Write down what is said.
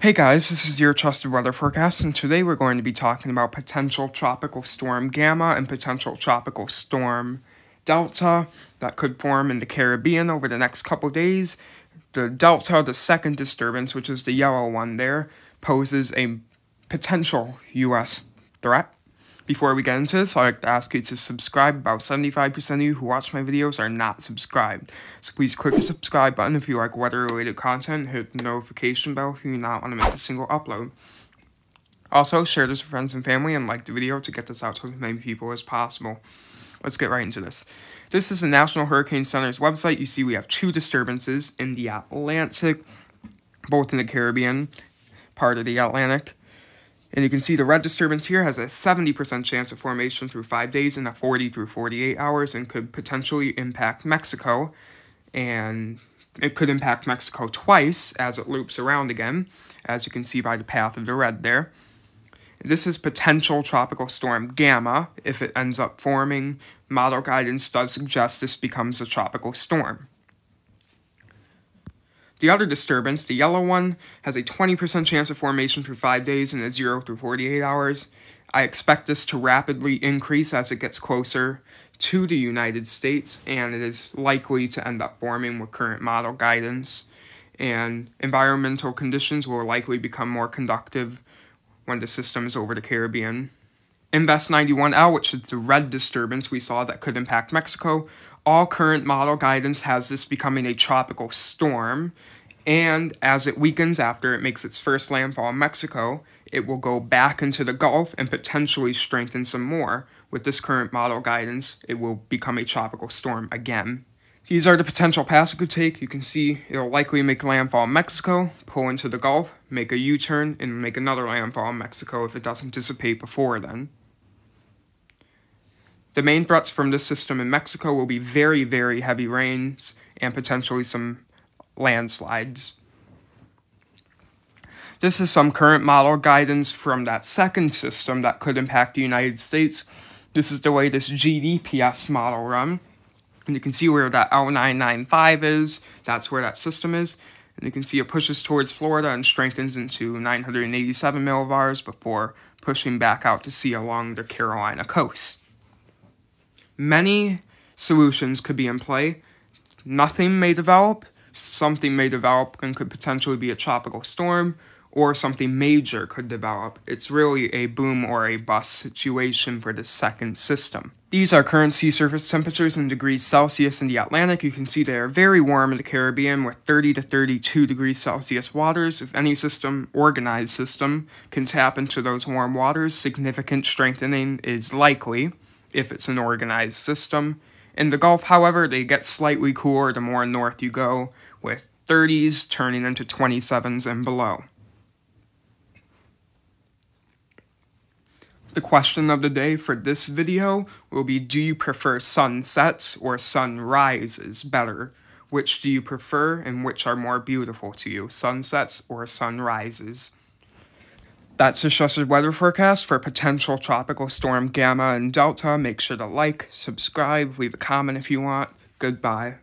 Hey guys, this is your trusted weather forecast, and today we're going to be talking about potential tropical storm Gamma and potential tropical storm Delta that could form in the Caribbean over the next couple days. The Delta, the second disturbance, which is the yellow one there, poses a potential U.S. threat. Before we get into this, I'd like to ask you to subscribe. About 75% of you who watch my videos are not subscribed. So please click the subscribe button if you like weather-related content. Hit the notification bell if you do not want to miss a single upload. Also, share this with friends and family and like the video to get this out to as many people as possible. Let's get right into this. This is the National Hurricane Center's website. You see we have two disturbances in the Atlantic, both in the Caribbean, part of the Atlantic. And you can see the red disturbance here has a 70% chance of formation through 5 days and a 40 through 48 hours and could potentially impact Mexico. And it could impact Mexico twice as it loops around again, as you can see by the path of the red there. This is potential tropical storm Gamma. If it ends up forming, model guidance does suggest this becomes a tropical storm. The other disturbance, the yellow one, has a 20% chance of formation through 5 days and a 0 through 48 hours. I expect this to rapidly increase as it gets closer to the United States, and it is likely to end up forming with current model guidance. And environmental conditions will likely become more conductive when the system is over the Caribbean. Invest 91L, which is the red disturbance we saw that could impact Mexico, all current model guidance has this becoming a tropical storm, and as it weakens after it makes its first landfall in Mexico, it will go back into the Gulf and potentially strengthen some more. With this current model guidance, it will become a tropical storm again. These are the potential paths it could take. You can see it'll likely make landfall in Mexico, pull into the Gulf, make a U-turn, and make another landfall in Mexico if it doesn't dissipate before then. The main threats from this system in Mexico will be very, very heavy rains and potentially some landslides. This is some current model guidance from that second system that could impact the United States. This is the latest GDPS model run. And you can see where that L995 is. That's where that system is. And you can see it pushes towards Florida and strengthens into 987 millibars before pushing back out to sea along the Carolina coast. Many solutions could be in play. Nothing may develop, something may develop and could potentially be a tropical storm, or something major could develop. It's really a boom or a bust situation for the second system. These are current sea surface temperatures in degrees Celsius in the Atlantic. You can see they are very warm in the Caribbean with 30 to 32 degrees Celsius waters. If any system, organized system, can tap into those warm waters, significant strengthening is likely if it's an organized system. In the Gulf, however, they get slightly cooler the more north you go, with 30s turning into 27s and below. The question of the day for this video will be do you prefer sunsets or sunrises better? Which do you prefer and which are more beautiful to you, sunsets or sunrises? That's the trusted weather forecast for potential tropical storm Gamma and Delta. Make sure to like, subscribe, leave a comment if you want. Goodbye.